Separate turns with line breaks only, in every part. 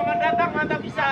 selamat datang, mantap bisa.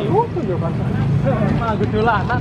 Ayo, tunjukkan sana. Mah gedulanan.